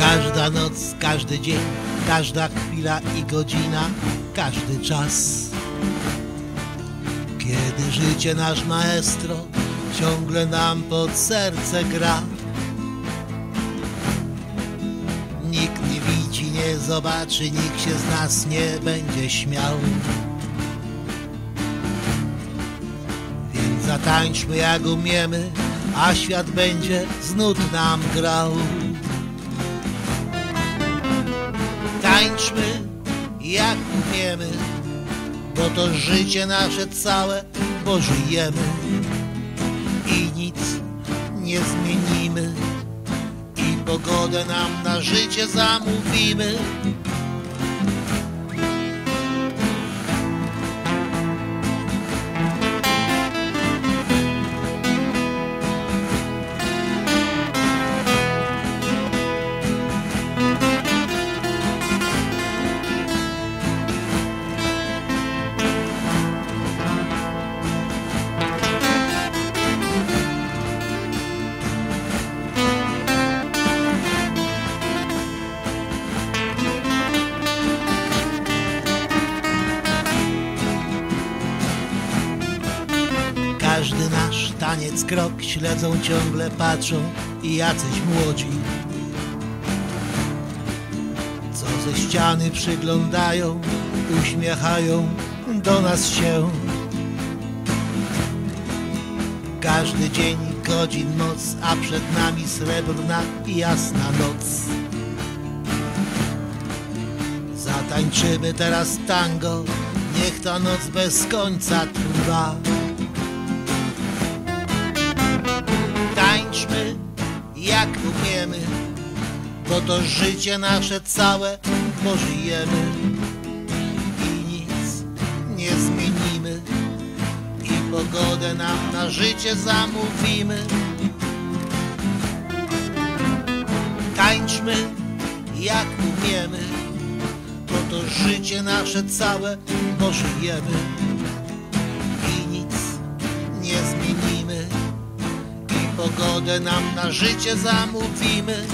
Każda noc, każdy dzień, każda chwila i godzina, każdy czas. Kiedy życie nasz maestro ciągle nam pod serce gra. Nikt nie widzi, nie zobaczy, nikt się z nas nie będzie śmiał. Więc zatańczmy jak umiemy, a świat będzie z nut nam grał. Tańczmy jak umiemy, bo to życie nasze całe, bo żyjemy i nic nie zmienimy i pogodę nam na życie zamówimy. Każdy nasz taniec, krok śledzą, ciągle patrzą i jacyś młodzi. Co ze ściany przyglądają, uśmiechają do nas się. Każdy dzień, godzin, noc, a przed nami srebrna i jasna noc. Zatańczymy teraz tango, niech ta noc bez końca trwa. Jak umiemy, bo to życie nasze całe, bo żyjemy i nic nie zmienimy i pogodę nam na życie zamówimy. Tańczmy jak umiemy, bo to życie nasze całe, bo pogodę nam na życie zamówimy.